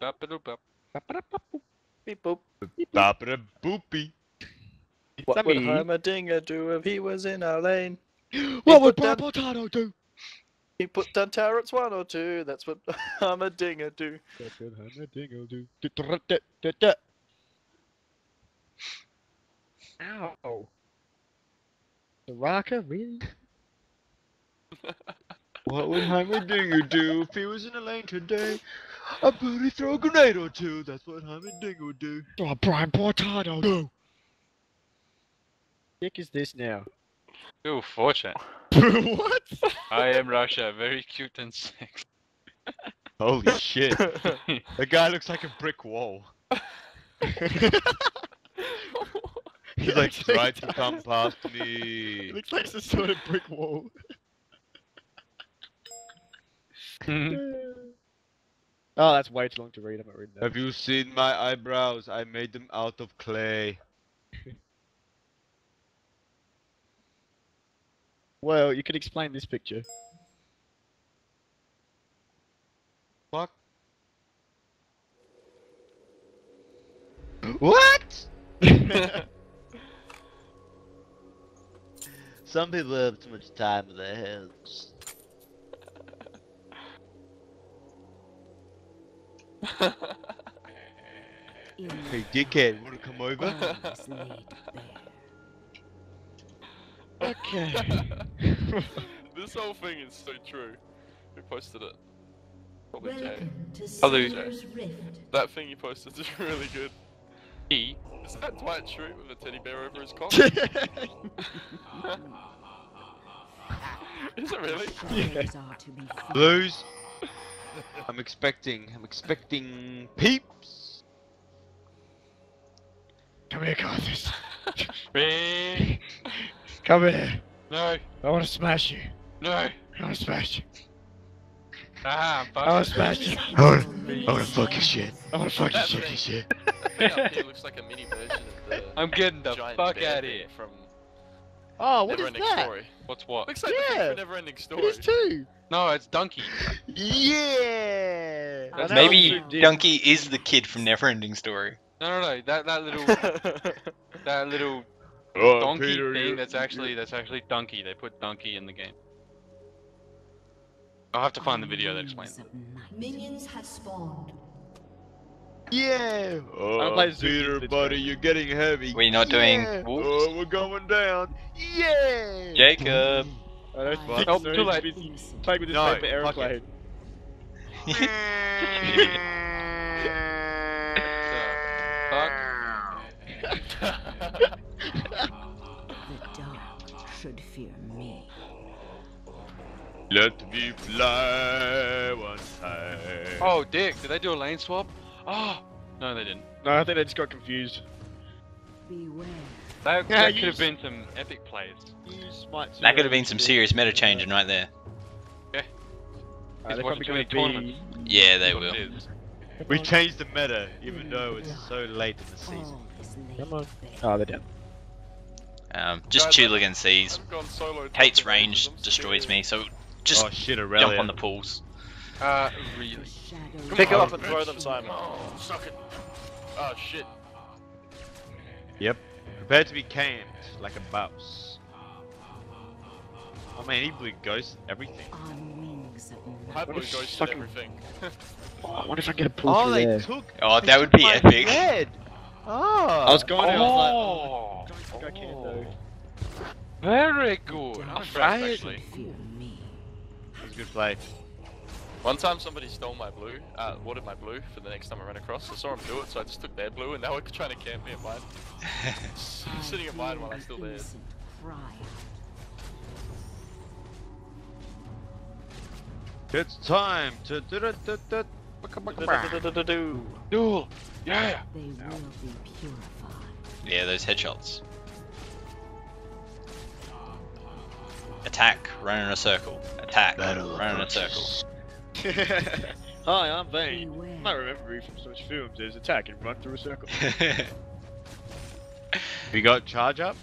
Ba-ba-doo-bop. Beep boop. Boopy. What would me. Heimerdinger do if he was in our lane? What would would Brian Brian Potato do? He put down turrets one or two. That's what Heimerdinger do. That's what Heimerdinger do. Ow. Soraka, really? What would Heimerdinger do if he was in a lane today? I'd probably throw a grenade or two. That's what Heimerdinger would do. Oh, Brian Portado. No. Dick is this now? Oh, fortune. what? I am Russia, very cute and sexy. Holy shit. The guy looks like a brick wall. He's like, try to come past me. looks like some sort of brick wall. Oh, that's way too long to read. I'm not reading that. Have you seen my eyebrows? I made them out of clay. Well, you could explain this picture. Fuck. What? Some people have too much time in their heads. Hey, dickhead, wanna come over? Okay. this whole thing is so true. Who posted it? Probably Jay. Welcome to oh, Hello. Summoner's Rift. That thing you posted is really good. E. Is that Dwight Schrute with a teddy bear over his cock? is it really? Foes are to be feared. Blues. I'm expecting, I'm expecting peeps. Come here, Karthus. Come here. No, I want to smash you. no. I want to smash you. Ah, I want to smash you. I wanna, I wanna fuck your shit. I want to fuck your shit. thing. shit. That thing up here looks like a mini version of the I'm getting the giant fuck out of here. from Oh, what is that? Story. What's what? Looks like Yeah. thing from Neverending Story. is too. No, it's Donkey. Yeah. I Maybe I'm zoomed in. Donkey is the kid from Neverending Story. No, no, no. That that little that little Oh, donkey Peter, thing. you- That's actually that's actually Donkey. They put Donkey in the game. I'll have to find the video that explains it. Minions have spawned. Yeah. Oh, playing Zoom Peter, Kids, buddy, you're getting heavy. We're not doing Yeah. wolves? Oh, we're going down. Yeah. Jacob. I don't Fuck. think Oh, so. too He's late. busy Playing with his No, paper fuck it. aeroplane. The dark should fear me. Let me fly one time. Oh, Dick, did they do a lane swap? Oh, no, they didn't. No, I think they just got confused. Beware. That, Yeah, that could have been some epic plays. That could have been some serious meta changing right there. Uh, He's they're probably going to be. Yeah, they That's will. We changed the meta, even though it's so late in the season. All is laid Come on. bare. Oh, they're down. Um, just Guys, Chuligan sees. I've gone solo Hates top of range, destroys me, so just oh shit, jump on the pools. Uh, really? The shadow Pick it up and throw them, Simon. Oh, suck it. Oh shit. Yep. Prepare to be canned like a mouse. Oh man, he blew ghost everything. on wings of I blew What ghost fucking- everything. Oh, I wonder if I get a pull Oh, through they there. took. Oh, they that would took be epic. Head. Oh. I was going. I was like, Oh, oh I don't I can very good. I'm Impressed, actually. Me. That was a good play. One time somebody stole my blue, uh, watered my blue for the next time I ran across. I saw him do it, so I just took their blue, and now we're trying to camp me at mine. Sitting at mine while I'm still there. It's time to. do do do do. Do-do-do-do-do-do. Duel. Yeah. They will be purified. Yeah, those headshots. Attack, run in a circle. Attack, Battle run in a Butchers. circle. Hi, I'm Vayne. Beware. I remember you from such films as attack and run through a circle. We got charge up.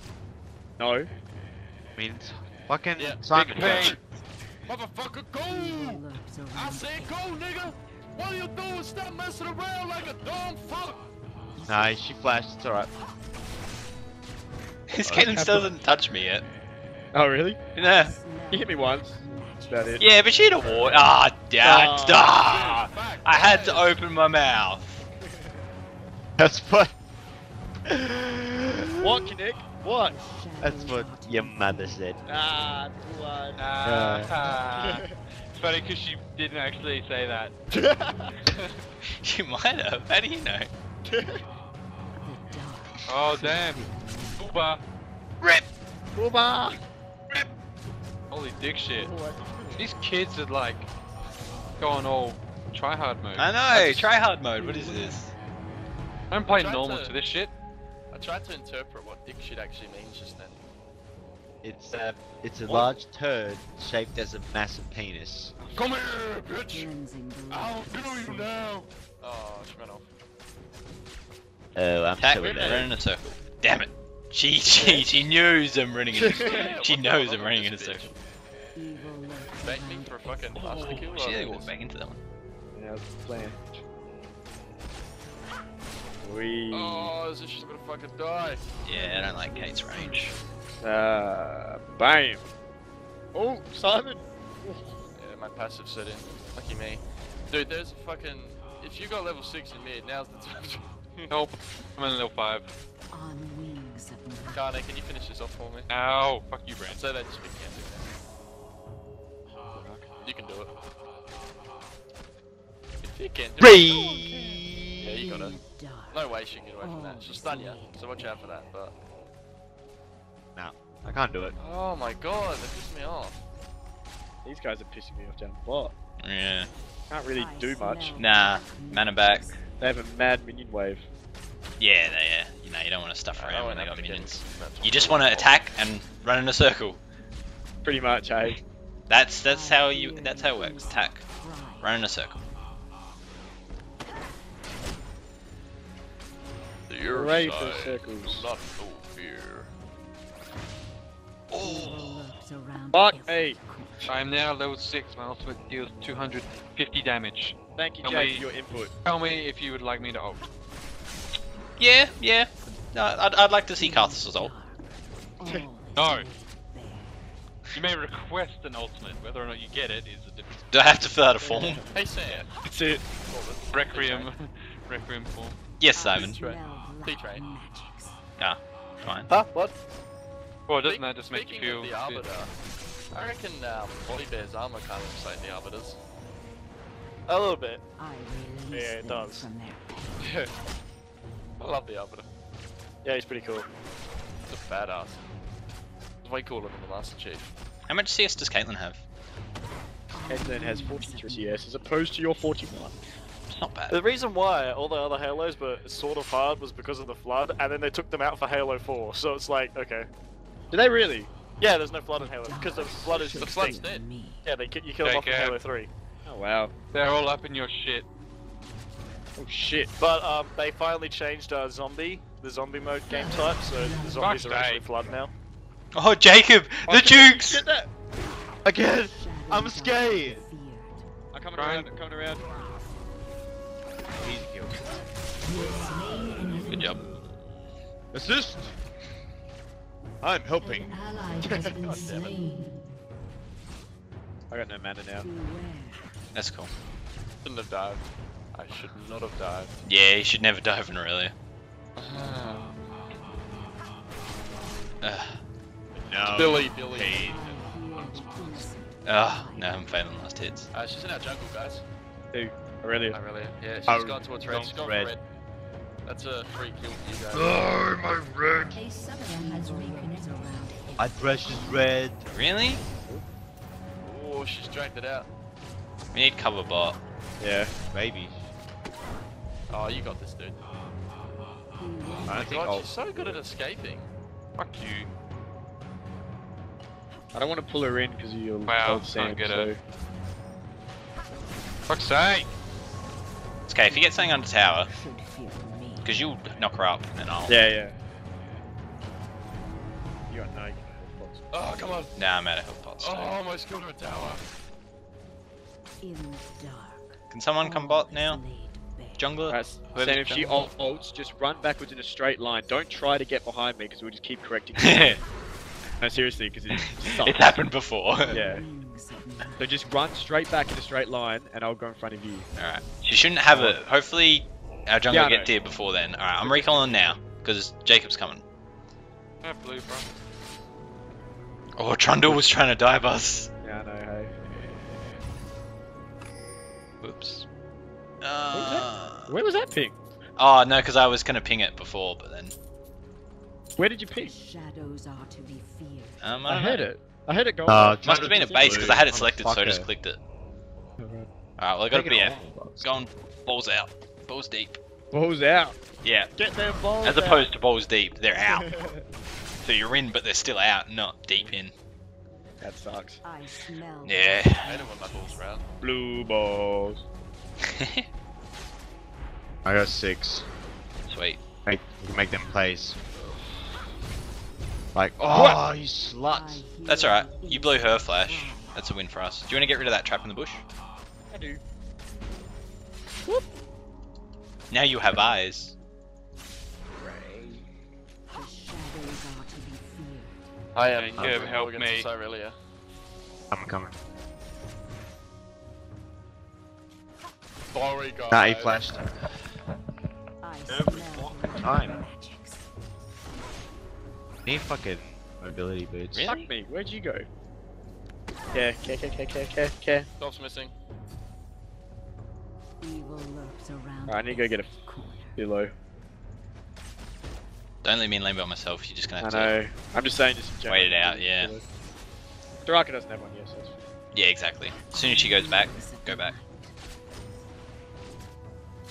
No. I mean, it's fucking Yeah, Simon. big pain. Motherfucker, go! I around. said go, nigga! What are you doing? Stop messing around like a dumb fuck! Nah, she flashed. It's alright. This cannon still doesn't touch me yet. Oh, really? Nah. He hit me once. That's about it. Yeah, but she had a war. Ah, damn. Ah, Ah, I had to open my mouth. That's what. What, Kinnick? What? That's what your mother said. Ah, blood. Ah, it's funny because she didn't actually say that. she might have. How do you know? Oh damn. Uba. Rip. Booba! Holy dick shit. These kids are like going all try hard mode. I know. Try hard mode. What is this? I'm playing Tried normal to- to this shit. I tried to interpret what dick shit actually means just then. It's a, it's a What? large turd shaped as a massive penis. Come here, bitch! I'll light do you now! Oh, she ran off. Oh, I'm Attack. still Run there. in a circle. Damn it. She she she knows I'm running in a circle. Yeah, She knows I'm running in a circle. Evil lurks Bank me for a fucking every master kill? She or nearly this? walked back into that one. Yeah, that's the plan. We. Oh, is this just gonna fucking die? Yeah, I don't like Kate's range. Uh, bam. Oh, Simon. Yeah, my passive set in. Lucky me. Dude, there's a fucking. If you got level 6 in mid, now's the time. Nope. I'm in level 5. on wings of. Kane, can you finish this off for me? Ow. Fuck you, Brand. Say that just we can't do that. You can do it. If you can do it. Yeah, you got it. No way she can get away from that. She'll stun you, so watch out for that. But I can't do it. oh my god, that pissed me off. These guys are pissing me off down the bot. Yeah. Can't really do much. smell Nah. Mana back. They have a mad minion wave. Yeah, they, yeah. You know, you don't want to stuff around when they got minions. You just want to attack and run in a circle. Pretty much, eh? That's that's how you that's how it works. Attack, run in a circle. Your Hooray for side, circles. Not no fear. Evil lurks around Fuck me. I'm now level 6. My ultimate deals 250 damage. Thank you, Tell Jake, me- for your input. Tell me if you would like me to ult. Yeah, yeah. I'd, I'd like to see Karthus' ult. All No. Laid bare. You may request an ultimate. Whether or not you get it is a different Do I have to fill out a form? Hey Sam. That's it. Requiem. Requiem form. Yes, Simon. T-Train. smell T-Train. magics. Ah, fine. Huh? What? Well, doesn't that just make you feel... of the Arbiter, I reckon um, Volibear's armor kind of looks like the Arbiter's. A little bit. Yeah, it does. from their pain. I love the Arbiter. Yeah, he's pretty cool. He's a badass. It's way cooler than the Master Chief. How much CS does Caitlyn have? Caitlyn has 43 CS as opposed to your 41. It's not bad. The reason why all the other Halos were sort of hard was because of the flood, and then they took them out for Halo 4. So it's like, okay, Do they really? yeah, there's no flood in Halo because the flood is The extinct. flood's dead. Yeah, they you kill them off in. Halo 3. Oh wow. They're all up in your shit. Oh shit. But um, they finally changed uh, zombie, the zombie mode game type, so the zombies are actually flood now. Oh, Jacob! Oh, the Jukes! Get that! Again! I'm scared. I'm coming Try around, I'm coming around. Easy kill. Good job. Assist! I'm helping. ally has been. I got no mana now. That's cool. Shouldn't have dived. I should not have dived. Yeah, you should never dive in earlier. Ah. Ugh. No. Billy, Billy. Pain. I hear the peace. Ugh, no, I'm failing last hits. Uh, she's in our jungle, guys. Who? Irelia. Oh, really? Yeah, she's Oh, gone towards red. gone She's gone red. for red. That's a free kill for you guys. Oh, my red. I summoner has reconnected around My precious red. Really? Oh, she's dragged it out. We need cover bot. Yeah. Maybe. Oh, you got this, dude. I Oh don't my think god, I'll. she's so good at escaping. Fuck you. I don't want to pull her in because of your Wow, old Sam, can't get so... her. Fuck's sake! It's okay, if you get something on the tower, should fear me. because you'll knock her up, and then I'll. Yeah, yeah. You got no. you can hold box. Oh, come on. Nah, I'm out of health pots. Oh, so- almost killed her tower. In the dark, Can someone come bot now? Laid bare. Jungler? Alright, Whoever's Sam, if she jungler? ult- ults, just run backwards in a straight line. Don't try to get behind me because we'll just keep correcting you. It's no, seriously, because it sucks. happened before. Yeah. Wings of night. So just run straight back in a straight line, and I'll go in front of you. Alright. She shouldn't have it. Hopefully, our jungler Yeah, I get know. deer before then. Alright, I'm recalling now. Because Jacob's coming. I have blue, bro. Oh, Trundle was trying to dive us. Yeah, I know. Hey. Whoops. Uh, Where was that ping? oh, no, because I was going to ping it before, but then. Where did you ping? shadows are to be feared. Um, I don't heard know. it. I heard it go. Uh, off. Must have been a base because I had it selected, so I just clicked it. Alright. Alright, well, I got a Take it BF. off. Going balls out. Balls deep. Balls out. Yeah. Get them balls As out. opposed to balls deep, they're out. so you're in, but they're still out, not deep in. that sucks. I smell. Yeah. I don't want my balls round. Blue balls. I got six. Sweet. Make, can make them plays. Like, oh, you sluts. That's alright. You blew her flash. That's a win for us. Do you want to get rid of that trap in the bush? I do. Now you have eyes. The shadows are to be feared. I am. Yeah, I'm help me. Cyrelia. I'm coming. Sorry, guys. Nah, he flashed. Every fucking the time. Magics. Need fucking mobility boots. Really? Fuck me. Where'd you go? Care, care, care, care, care, care, care. Dolph's missing. Evil lurks around. Alright, I need to go get a every corner. below. Don't leave me in lane by myself. You're just gonna I have to. know. I'm just saying, just general. Wait it out, yeah. Soraka doesn't have one yet, so Yeah, exactly. As soon as she goes back, go back.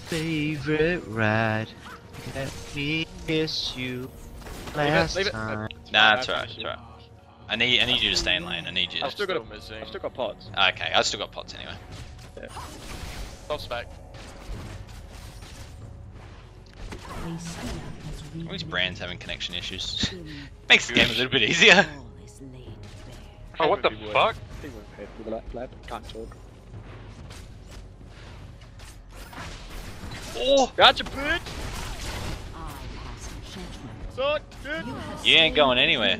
Favorite ride. Let me kiss you last leave it. time. Nah, that's I'll alright. It's alright. I need, I need you to stay in lane. I need you. I've To... still got a- missing. I've still got pods. Okay, I've still got pots anyway. Dolph's back. A seer All these brands having connection issues. Makes the game a little bit easier. all is laid bare. Oh, what the fuck? He won't pay for that flap. Can't talk. Oh! Gotcha, bitch! I. Suck, bitch! You, ain't going anywhere.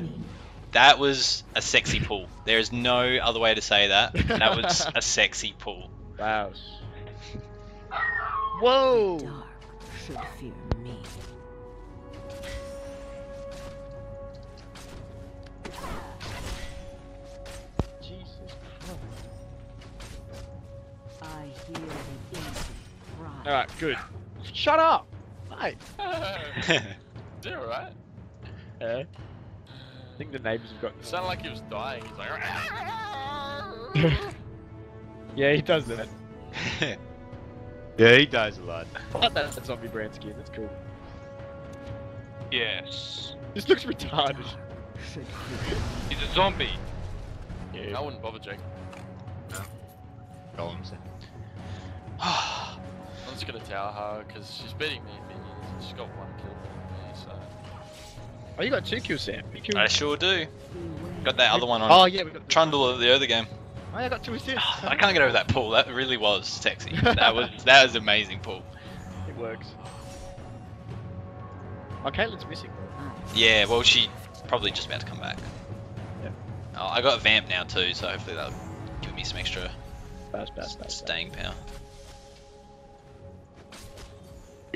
That was a sexy pull. There is no other way to say that. That was a sexy pull. Wow. Whoa! Should fear me. Jesus I hear the innocent. Alright, good. Shut up! Mate! Is it alright? Uh, I think the neighbors have got. It sounded like he was dying. He's like. yeah, he does that. Yeah, he dies a lot. I like that zombie brand skin, that's cool. Yes. This looks retarded. Dark should fear He's a zombie. Yeah. I wouldn't bother Jake. Golems. I'm just gonna tower her because she's beating me in minions. She's got one kill me, so. Oh, you got two kills, Sam. You. I sure do. Got that other one on Oh, yeah, we got Trundle of the other game. Oh, yeah, I got two assists. I can't get over that pull. That really was sexy. That was that was amazing pull. It works. Oh, Caitlyn's missing. Yeah, well she probably just about to come back. Yep. Oh, I got a vamp now too, so hopefully that'll give me some extra Fast, fast, fast. staying power.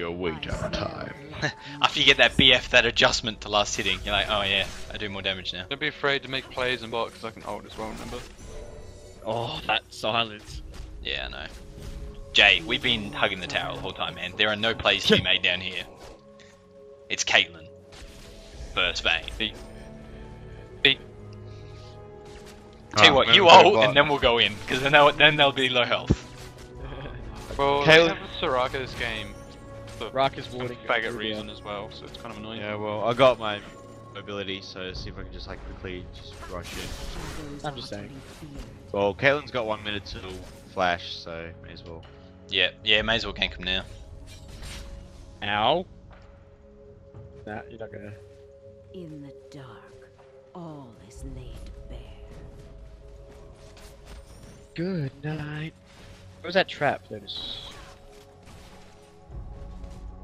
Your wait out time. After you get that BF, that adjustment to last hitting, you're like, oh yeah, I do more damage now. Don't be afraid to make plays and bot because I can ult as well, remember? Oh, that silence. Yeah, I know. Jay, we've been hugging the tower the whole time, man. There are no plays to be made down here. It's Caitlyn. First Vayne. Beat. Beat. Tell you Oh, what, you go ult bot. and then we'll go in, because then they'll, then they'll be low health. Well, Caleb- they have a Soraka this game. For Rock is some warding. faggot reason as well, so it's kind of annoying. Yeah, well, I got my mobility, so see if I can just like quickly just rush in. I'm just saying. Well, Caitlyn's got one minute to flash, so may as well. Yeah, yeah, may as well gank him now. Ow. Nah, you're not gonna. In the dark, all is laid bare. Good night. What was that trap? That was.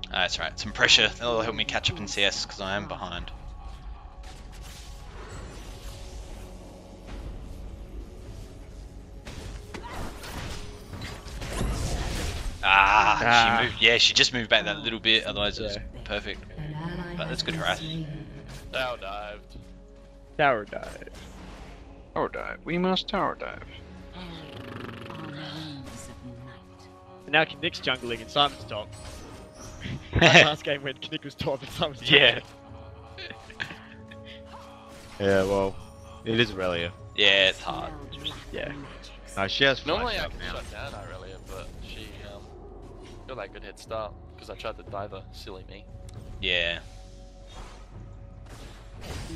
Ah, that's right. Some pressure. That'll help me catch up in CS because I am behind. Ah, Ah. she moved. Yeah, she just moved back that little bit. Otherwise, it was Yeah. perfect. But that's good been harass. Tower dived. Tower dive. Tower dive. We must tower dive. On wings of night. And now Nick's jungling and Simon's top. Like last game when Nick was top and Simon was Yeah. Yeah, well, it is Irelia. yeah, it's hard. Smelled Yeah. magics. No, she has Normally I up can now. shut down Irelia, but she um, got that good head start because I tried to dive her. Silly me. Yeah,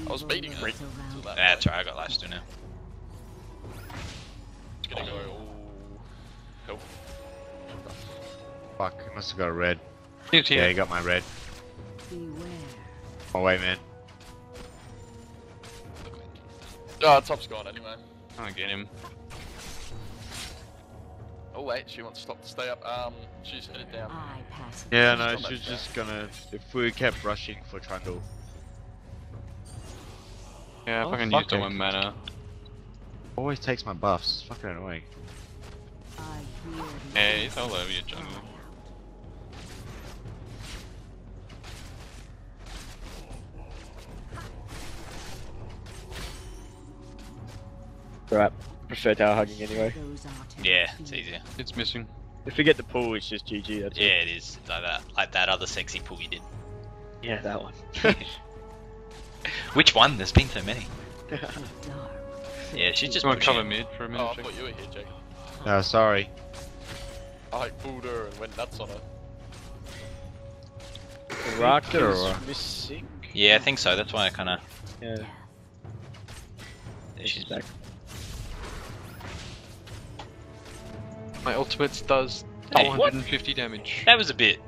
I was beating her. lurks Till that that's point. right. I got lifesteal now. It's gonna go. Ooh. Help. Fuck, he must have got a red. He's Yeah, here. he got my red. Beware. Oh wait, man. Oh, top's gone anyway. I'll get him. Oh wait, she wants to stop to stay up. Um, she's headed down. I. Yeah, no, not that she's just gonna. If we kept rushing for Trundle. Yeah, Oh, if I can fuck use all it. my mana. Always takes my buffs. It's fucking annoying. I hear Yeah, the he's all over your jungle. Right. Prefer tower hugging anyway. Those are to Yeah, it's easier. It's missing. If we get the pull, it's just GG. That's Yeah, it is like that. Like that other sexy pull you did. Yeah, that one. Which one? There's been so many. Yeah, she's just Just want to pushing. cover mid for a minute. Oh, I thought you were here, Jacob. No, sorry. I like pulled her and went nuts on her. Rock is missing. Yeah, I think so. That's why I kind of. Yeah, Death. yeah, she's back. My ultimate does Hey, what? damage. That was a bit.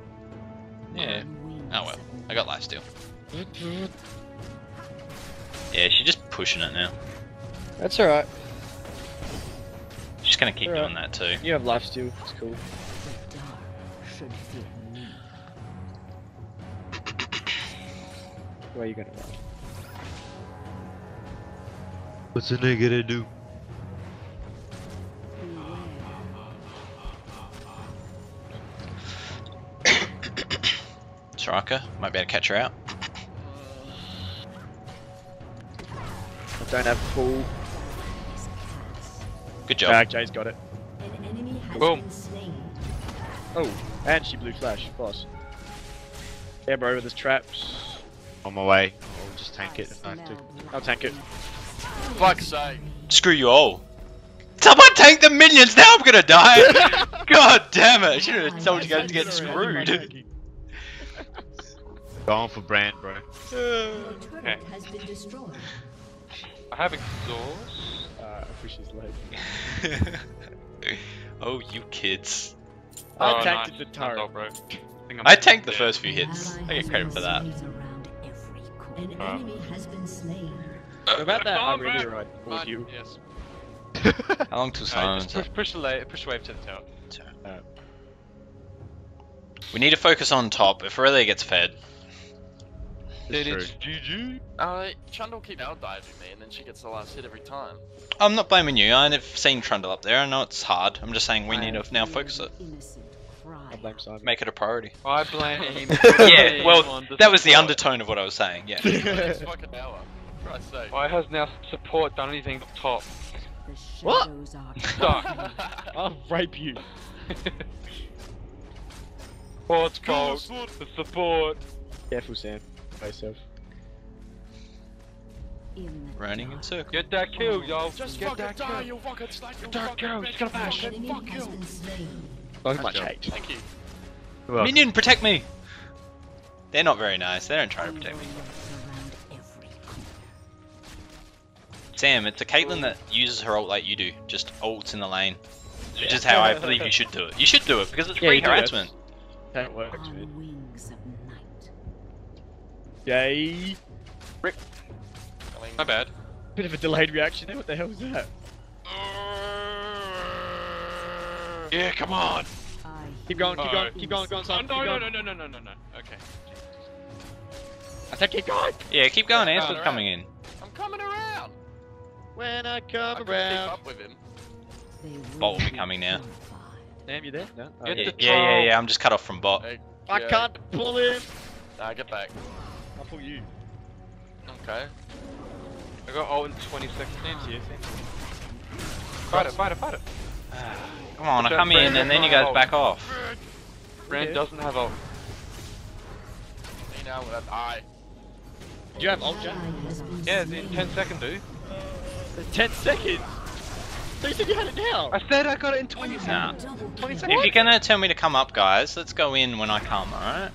Yeah. Oh well. I got life lifesteal. Yeah, she's just pushing it now. That's alright. She's gonna keep Alright. doing that too. You have life steal. It's cool. The dark should fear me. Where are you gonna run? What's a nigga gonna do? Soraka might be able to catch her out. I don't have pull. Is cast. Good job. Back, Jay's got it. An enemy has Boom. Oh, and she blew flash. Boss. Yeah, bro, with his traps. On my way. I'll just tank it if I have to. I'll tank it. Fuck's sake. Screw you all. Someone tank the minions! Now I'm gonna die! God damn it! I should have oh told you guys to get screwed. Going for Brand, bro. Your turret has been destroyed. I have exhaust. Uh, I push his leg. oh, you kids. I Oh, tanked nice. the turret. Oh, bro. I, think I'm I tanked the dead. first few hits. I get credit for that. Around every corner. An enemy has been slain. What about that Oh, Irelia man. ride Man, for you? Yes. How long till silence? just push, push the la- push the wave to the tower. We need to focus on top. If Irelia gets fed, It's Then true. it's GG. Uh, Trundle keep out diving me and then she gets the last hit every time. I'm not blaming you. I've seen Trundle up there. I know it's hard. I'm just saying we need to now focus it. Innocent cry. I blame Simon. Make it a priority. I blame. Yeah, well, that was the undertone of what I was saying. Yeah. It's fucking hour. For Why has now support done anything up top? The What? shadows are Stuck. I'll rape you. Support's fault. The support. Careful, Sam. By yourself. in the Running in circles. Get that kill, y'all. Just Get fucking that die, kill. you fucking snake, you Dark fucking girl, bitch, just gotta bash. Fuck you. been slain. Very Nice much hate. Thank you. Well, Minion, protect me! They're not very nice. They don't try to protect me. Evil lurks around every corner. Sam, it's a Caitlyn that uses her ult like you do. Just ults in the lane. Which is how I believe you should do it. You should do it because it's Yeah, free harassment. That works, man. On wings of night. Yay. I My bad. Bit of a delayed reaction there. What the hell was that? Uh, yeah, come on. I Keep going, keep Oh. going, keep going, go on, Oh, Simon. no, no, no, no, no, no, no, no. Okay. I said keep going. Yeah, keep going. Answer's coming in. I'm coming around. When I I come can keep around. up with him. they will Bot will be coming now. purified. Damn, you there? No. Oh, Yeah, yeah, yeah, yeah. I'm just cut off from bot. Hey, I yeah. can't pull him. Nah, get back. I'll pull you. Okay. I got ult in 20 seconds. Thank you. Thank you. Fight it, fight it, fight it. Come on, I come in and then you it guys on. back off. Brand Yeah. doesn't have ult. Me now with that eye. Do you have ult, Jack? Ally has been Yeah, slain. in 10 seconds, dude. For 10 seconds. So you said you had it now. I said I got it in 20 seconds. Nah. 20 seconds. If you're gonna tell me to come up, guys, let's go in when I come, alright?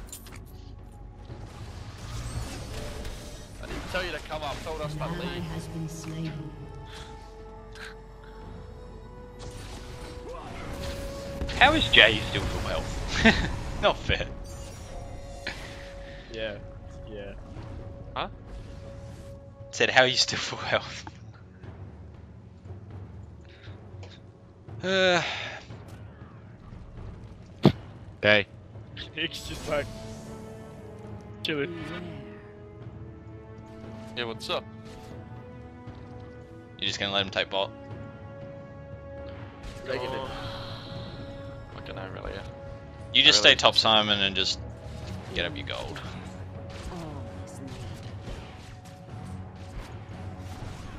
Tell you to come up. Told us An to leave. has been slain. How is Jay still full health? Not fair. Yeah. Yeah. Huh? Said, how are you still full health? Uh, Okay. Nick's just like chilling. Beware. Yeah, what's up? you're just gonna let him take bot? Taking it. Oh. Fucking hell, really, yeah. You just Really? stay top Simon and just get up your gold. All is needed.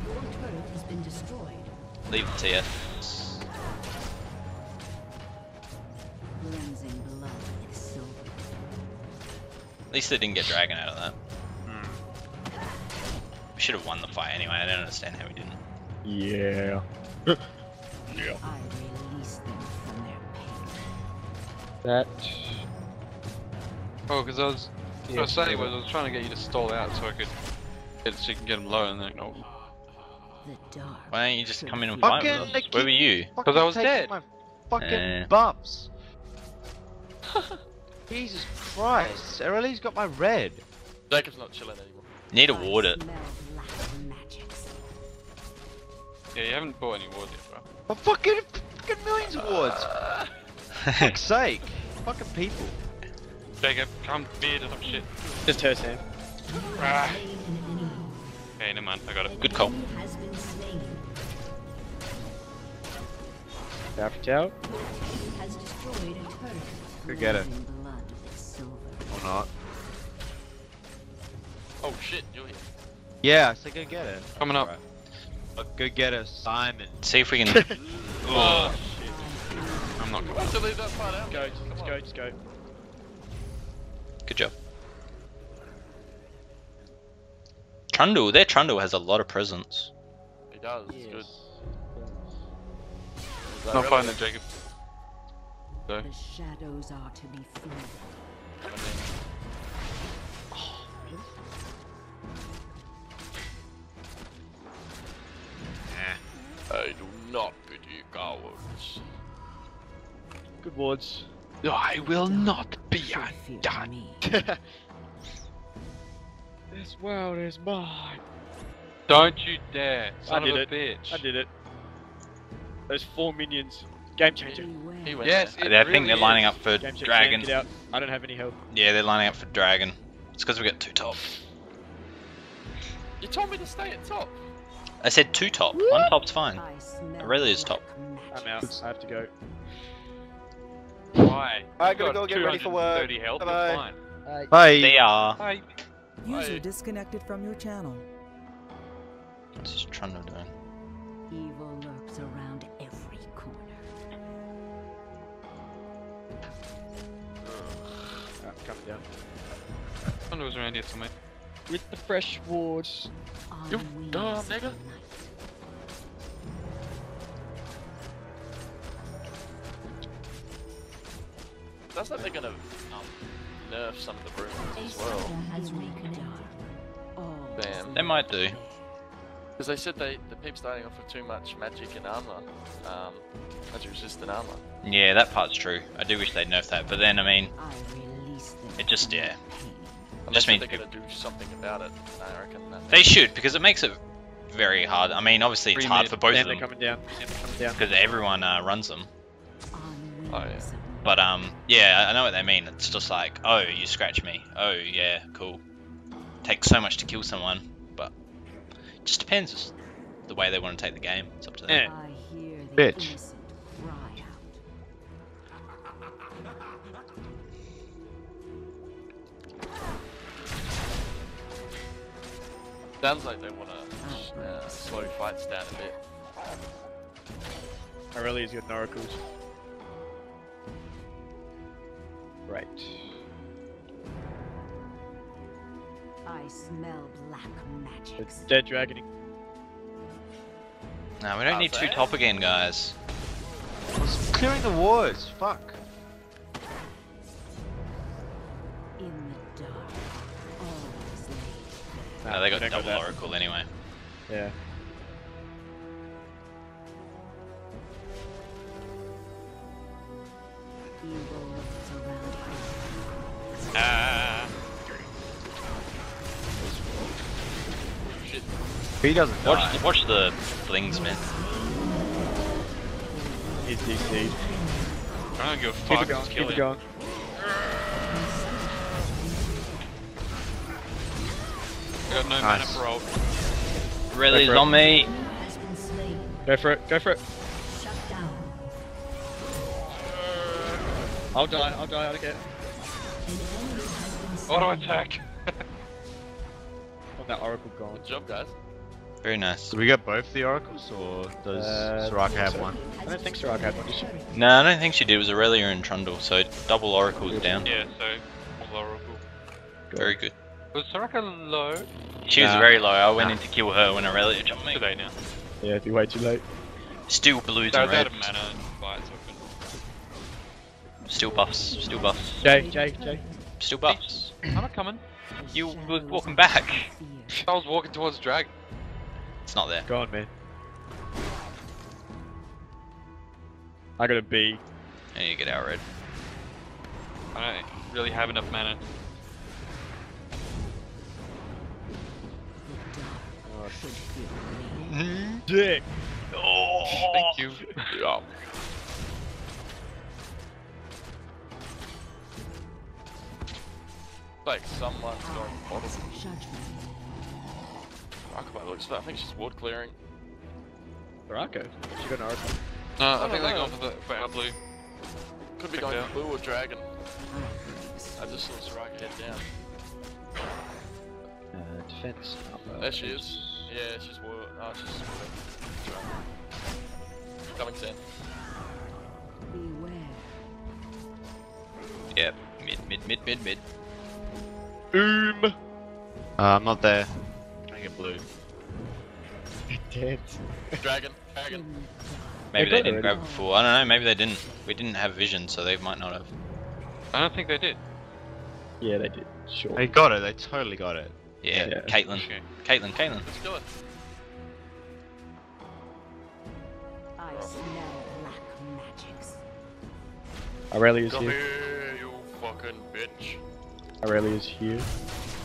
Your turret has been destroyed. Leave the TF. Cleansing blood with silver. At least they didn't get dragon out of that. We should have won the fight anyway. I don't understand how we didn't. Yeah. I release them from their pain. That. Oh, because I was. what I was saying was I was trying to get you to stall out so I could. Get, so you can get him low and then. Oh. The dark. Why don't you just come in and fight Fucking with us? Where were you? Fucking I was taking dead. My fucking Eh. bumps. Jesus Christ. Aureli's got my red. Jacob's not chilling anymore. Need to I ward it. Smell black magics. Yeah, you haven't bought any wards yet, bro. But fucking, fucking millions of wards. fuck's sake. Fucking people. Jacob, come beard or some shit. Just her, Sam. Ah. Slain an enemy. Okay, never mind, I got it. Good call. Enemy has been slain. Alpha Tower. He has destroyed a turret. Go get it. Cleansing blood with silver. Or not. Oh shit, you're here. Yeah, so go get it. Coming up. Alright. But Go get it, Simon. See if we can. Oh, oh shit. I'm not Why going. don't leave that part out? Go, just Come go, on. just go. Good job. Trundle, their Trundle has a lot of presence. He does, it's good. Is Not really- fighting it, Jacob. So. The shadows are to be feared. Cowards. Good wards. I will not be Should fear undone. this world is mine. Don't you dare, son did of a it. bitch. I did it. Those four minions. Game changer. He went Yes, there. it I think really they're lining is. up for Game dragon. Get out. I don't have any health. Yeah, they're lining up for dragon. It's because we got two top. You told me to stay at top. I said two top. One top's fine. I smell really is top. I'm out. I have to go. Why? I gotta go get ready for work. 230 health, Bye-bye. it's. Bye. They are. Bye. User Bye. disconnected from your channel. What's this Trundle doing? Evil lurks around every corner. Ah, coming down. Thunder was around here somewhere. With the fresh wards. On You dumb nigga. Sounds like they're gonna um, nerf some of the A runes as well. saga has reconnected. All Damn. They might do. Because they said they the peep starting off with too much magic and armor, um, magic resistant armor. Yeah, that part's true. I do wish they'd nerf that, but then I mean, I release them It just- yeah. pain. Unless Just means they're gonna do something about it. I reckon. That they should because it makes it very hard. I mean, obviously it's hard for both Sam, of them coming down. Sam, they're coming down. because everyone uh, runs them. Oh, yeah. But um, yeah, I know what they mean. It's just like, oh, you scratch me. Oh, yeah, cool. Takes so much to kill someone, but it just depends the way they want to take the game. It's up to them. Yeah. I hear the Bitch. innocent cry out. Sounds like they want to uh, slow fights down a bit. Irelia's got oracles. Right. I smell black It's magics. dead dragon. No, we don't need two top again, guys. I was clearing the wards. Fuck. In the dark, always lay. No, they got don't go double there. oracle anyway. Yeah. Evil lurks around here. Ah. He doesn't die. Watch, watch the flings, man. He's DC'd. I don't give a Keep fuck. it going, just keep kill it him. going. I got no Nice. mana for ult. Release for it. on me. Has been slain. Go for it, go for it. I'll die, I'll die, I'll get Auto attack. on that oracle gone. Good job, guys. Very nice. Do we get both the oracles, or does Uh, Soraka have so- one? I don't think Soraka had one, did she? No, I don't think she did. It was Irelia and Trundle, so double oracles down. yeah, so all oracle. Very good. Was Soraka low She was very low. I went Nah. in to kill her when Irelia jumped me. today now? Yeah, it'd be way too late. Still blues So I and was reds. mana and. Still buffs. Still buffs. Jay, Jay, Jay. Still buffs. I'm not coming. You were walking back. I was walking towards Dragon. It's not there. Go on, man. I got a B. I need to get out red. I don't really have enough mana. The dark should fear me. Dick! Oh. Thank you. Like someone's going bottom. Judgment. Rockabye looks. I think she's ward clearing. Barako. She got an oracle. No, I don't think they're going for the for our blue. Could be Check going it out. blue or dragon. I I just saw Soraka head down. Uh, defense. There she is. Yeah, she's ward. Oh, she's coming soon. beware. Yep. Mid, mid, mid, mid, mid. Boom! Uh, I'm not there. I get blue. Dead. Dragon. Dragon. In the dark. Maybe They they didn't it grab it before. I don't know. Maybe they didn't. We didn't have vision, so they might not have. I don't think they did. Yeah, they did. Sure. They got it. They totally got it. Yeah. Yeah. Caitlyn. Okay. Caitlyn. Caitlyn. Let's do it. I smell black magics. Irelia's Come here. here, you fucking bitch. Irelia's here.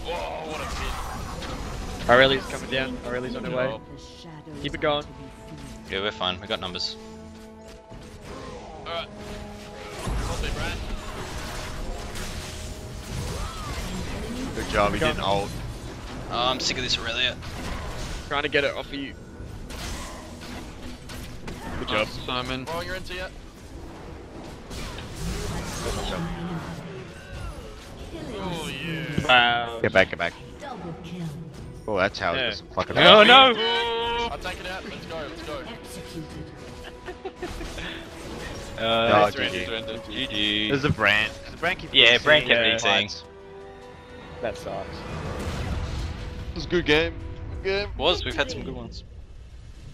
Whoa, what a hit. Irelia's coming down. Irelia's on her way. Keep it going. to. Yeah, we're fine. We got numbers. Alright. Hold me, Brad. Good job. He didn't ult. Oh, I'm sick of this Irelia. Trying to get it off of you. Good job. Simon. Oh, you're into yet? Oh. Wow. Get back. Get back. Oh, that's how Yeah. it is. Fucking Oh up. no! I'll take it out. Let's go, let's go. Executed. Uh, Oh, GG. surrender. GG. There's a brand. Does the brand keep Yeah, losing brand kept in losing. fights? That sucks. It was a good game. Good game. Was we've had some good ones.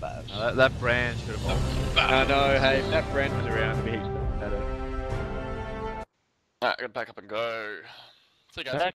Uh, that, that brand should have won. No, no, hey, that brand was around, it'd be. Alright, I gotta pack up and go. See you guys.